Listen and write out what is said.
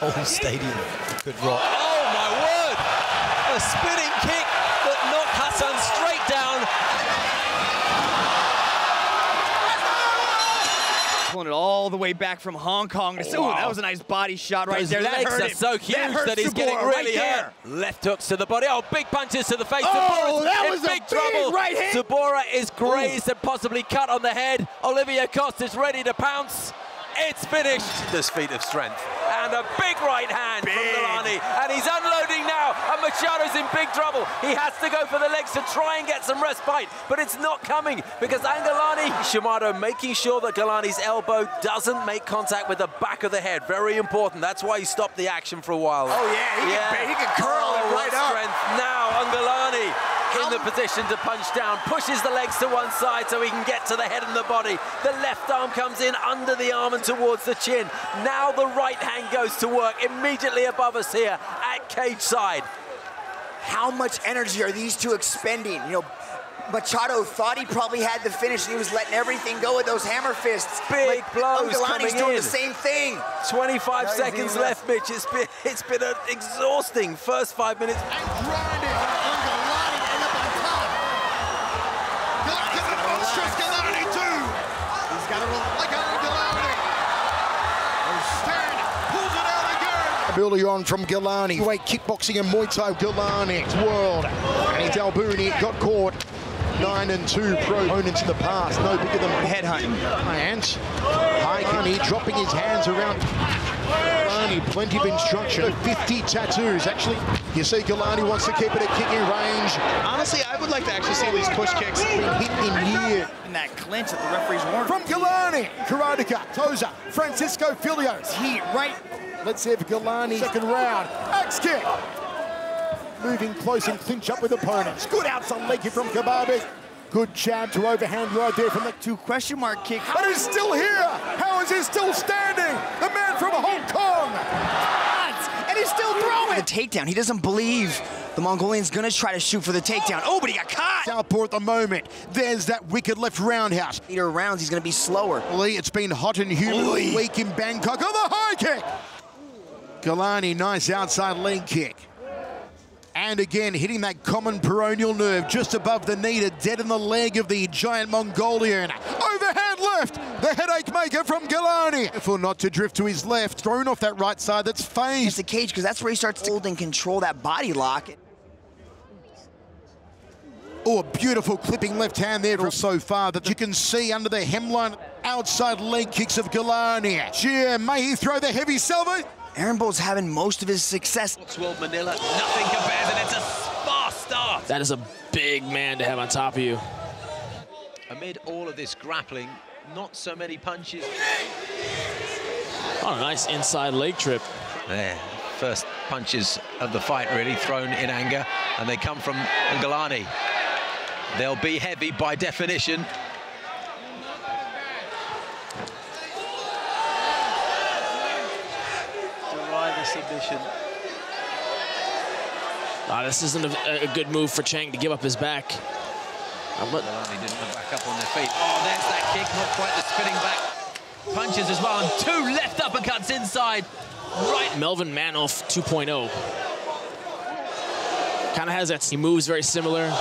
Whole stadium could rock. Oh my word! A spinning kick that knocked Hassan straight down. Pulling it all the way back from Hong Kong. Oh, wow. that was a nice body shot right Those there. Legs that hurt are him. so huge that, that he's Sabora getting really right hurt. Left hooks to the body. Oh, big punches to the face. Oh, Sabora's that in was big a trouble. big right hand. Sabora is grazed Ooh. and possibly cut on the head. Olivier Coste is ready to pounce. It's finished. This feat of strength. And a big right hand big. from Ngalani. And he's unloading now. And Machado's in big trouble. He has to go for the legs to try and get some respite. But it's not coming because Ngalani, Shimado making sure that Ngalani's elbow doesn't make contact with the back of the head. Very important. That's why he stopped the action for a while. Oh, yeah. He, yeah. Can, he can curl oh, it right up. strength. Now, Ngalani in the position to punch down, pushes the legs to one side so he can get to the head and the body. The left arm comes in under the arm and towards the chin. Now the right hand goes to work immediately above us here at cage side. How much energy are these two expending? You know, Machado thought he probably had the finish and he was letting everything go with those hammer fists. Big blows Ngalani's coming doing in. the same thing. 25 no, seconds left, Mitch. It's been, it's been an exhausting first five minutes. And grinding. Early on from Ngalani. Weight kickboxing and Muay Thai Ngalani's world. And he's Albuni got caught. Nine and two pro opponents in the past, no bigger than headhunting. Hands. Ngalani dropping his hands around. Ngalani, plenty of instruction. 50 tattoos. Actually, you see Ngalani wants to keep it at kicking range. Honestly, I would like to actually see these push kicks. Been hit in year. And that clinch that the referee's warning. From Ngalani, Karadika, Toza, Francisco Filios. Heat right. Let's see if Ngalani, second round, axe kick. Moving close and clinch up with opponents. Good outside leg kick from Kababe. Good jab to overhand right there from the two question mark kick. But he's still here. How is he still standing? The man from Hong Kong. And he's still throwing. The takedown. He doesn't believe the Mongolian's gonna try to shoot for the takedown. Oh, but he got caught. Southpaw at the moment. There's that wicked left roundhouse. Meter rounds, he's gonna be slower. Lee, it's been hot and humid week in Bangkok. Oh, the high kick. Ngalani, nice outside leg kick. And again, hitting that common peroneal nerve just above the knee to deaden the leg of the giant Mongolian. Overhand left, the headache maker from Ngalani. Careful not to drift to his left, thrown off that right side that's phased. It's the cage, because that's where he starts to hold and control that body lock. Oh, a beautiful clipping left hand there from so far that you can see under the hemline outside leg kicks of Ngalani. Yeah, may he throw the heavy salvo? Aaron Bolt's having most of his success. World Manila, nothing compares, and it's a fast start. That is a big man to have on top of you. Amid all of this grappling, not so many punches. Oh, nice inside leg trip. There, first punches of the fight really thrown in anger, and they come from Ngalani. They'll be heavy by definition. the submission. Ah, this isn't a, a, good move for Chang to give up his back. Um, but they didn't back up on their feet. Oh, there's that kick, not quite the spinning back punches as well, and two left uppercuts inside. Right, Melvin Manhoef 2.0. Kind of has that, he moves very similar.